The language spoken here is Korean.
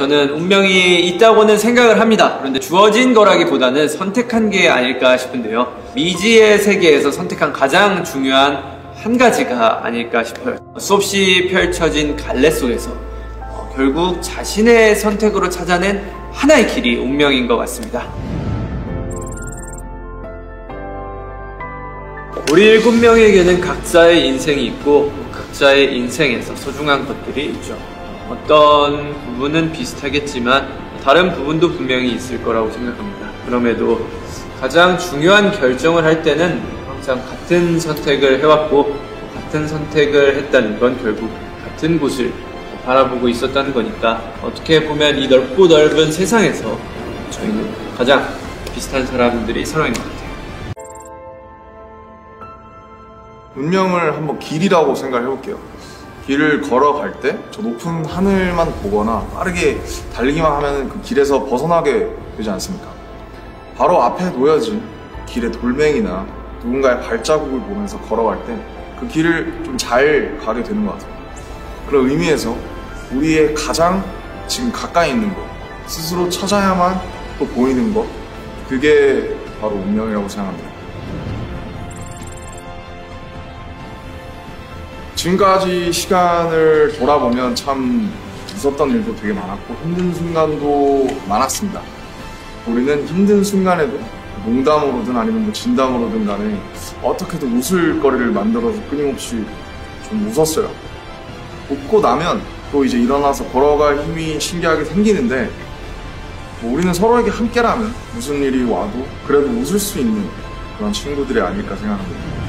저는 운명이 있다고는 생각을 합니다. 그런데 주어진 거라기보다는 선택한 게 아닐까 싶은데요. 미지의 세계에서 선택한 가장 중요한 한 가지가 아닐까 싶어요. 수없이 펼쳐진 갈래 속에서 어, 결국 자신의 선택으로 찾아낸 하나의 길이 운명인 것 같습니다. 우리 일곱 명에게는 각자의 인생이 있고 각자의 인생에서 소중한 것들이 있죠. 어떤 부분은 비슷하겠지만 다른 부분도 분명히 있을 거라고 생각합니다. 그럼에도 가장 중요한 결정을 할 때는 항상 같은 선택을 해왔고 같은 선택을 했다는 건 결국 같은 곳을 바라보고 있었다는 거니까 어떻게 보면 이 넓고 넓은 세상에서 저희는 가장 비슷한 사람들이 서로인 것 같아요. 운명을 한번 길이라고 생각을 해볼게요. 길을 걸어갈 때 저 높은 하늘만 보거나 빠르게 달리기만 하면 그 길에서 벗어나게 되지 않습니까? 바로 앞에 놓여진 길의 돌멩이나 누군가의 발자국을 보면서 걸어갈 때 그 길을 좀 잘 가게 되는 것 같아요. 그런 의미에서 우리의 가장 지금 가까이 있는 것, 스스로 찾아야만 또 보이는 것, 그게 바로 운명이라고 생각합니다. 지금까지 시간을 돌아보면 참 웃었던 일도 되게 많았고 힘든 순간도 많았습니다. 우리는 힘든 순간에도 농담으로든 아니면 뭐 진담으로든 간에 어떻게든 웃을 거리를 만들어서 끊임없이 좀 웃었어요. 웃고 나면 또 이제 일어나서 걸어갈 힘이 신기하게 생기는데 뭐 우리는 서로에게 함께라면 무슨 일이 와도 그래도 웃을 수 있는 그런 친구들이 아닐까 생각합니다.